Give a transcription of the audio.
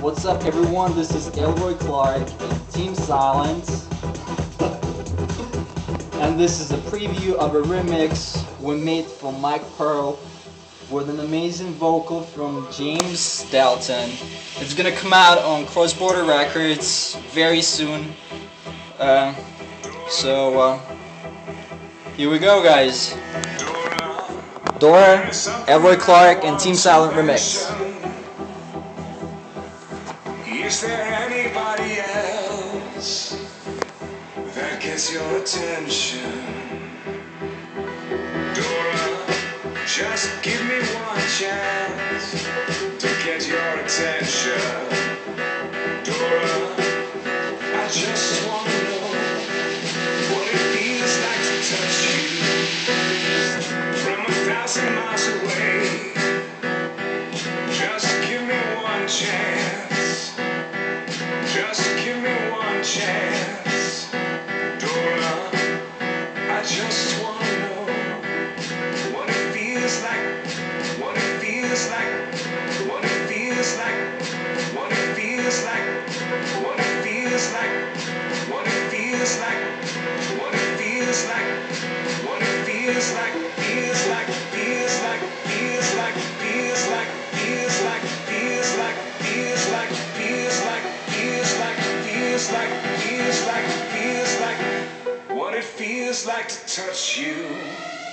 What's up, everyone? This is Ellroy Clerk, Tim Silent. and this is a preview of a remix we made for Mike Pearl with an amazing vocal from James Dalton. It's gonna come out on Crossborder Records very soon. Uh, so, uh, here we go, guys. Dora, Ellroy Clerk, and Tim Silent Remix. Is there anybody else that gets your attention? Dora, just give me one chance to get your attention. Dora, I just want to know what it feels like to touch you from a thousand miles away. Just give me one chance. Chance. Dora, I just want to know what it feels like. What it feels like. Feels like to touch you.